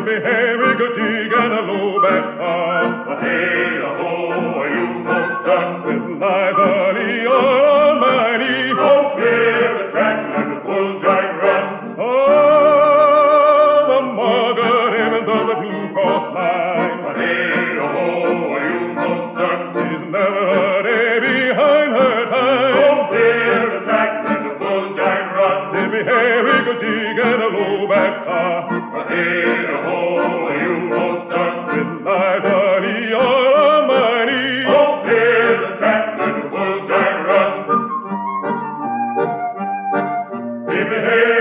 Hoi beheerige tegen a low back path. But hey, a ho, are you most done with lies on the almighty? Oh, clear the track and the bullgine run. Oh, the Margaret Evans of the Blue Cross line. But hey, a ho, are you most done? She's never a day behind her time. Don't clear the track and the bullgine run. Did beheerige and a low back path. Little